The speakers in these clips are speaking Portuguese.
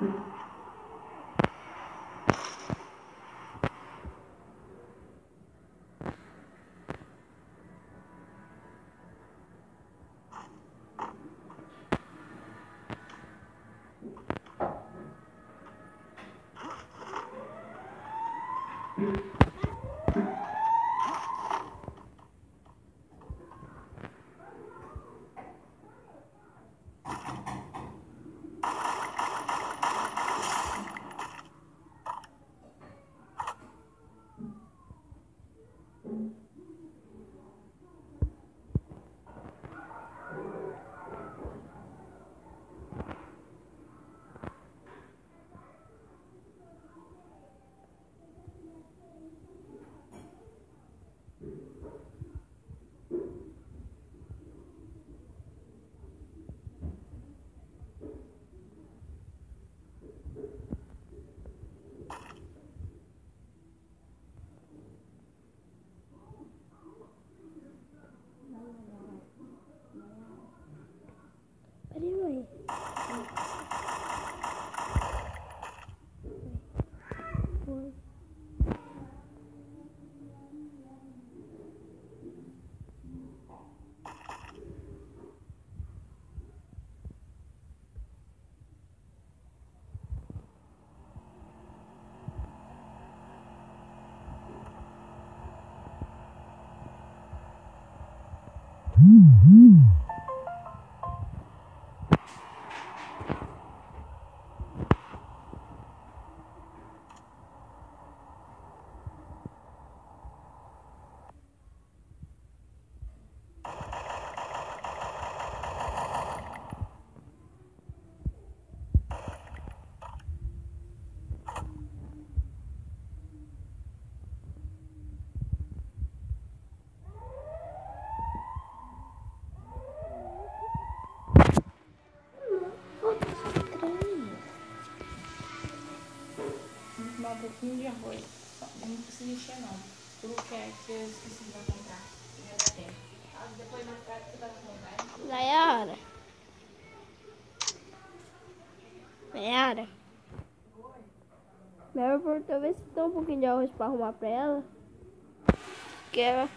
Thank mm -hmm. you. Mm-hmm. Pouquinho de arroz. Não precisa encher não. Tudo que, é, que eu esqueci de comprar. Já dá tempo. Ah, Depois mais tarde você vai comprar. Nayara. Nayara. Minha mãe perguntou ver se um pouquinho de arroz pra arrumar pra ela. Que ela.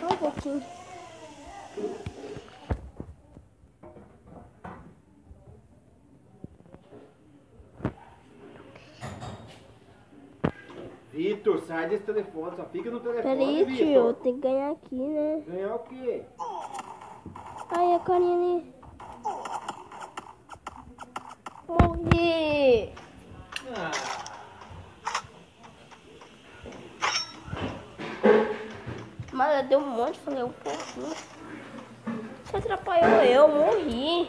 Só um pouquinho. Vitor, sai desse telefone, só fica no telefone, Peraí, tio, tem que ganhar aqui, né? Ganhar o quê? Ai, a ali. Morri! Falei pouquinho. Você atrapalhou eu, morri.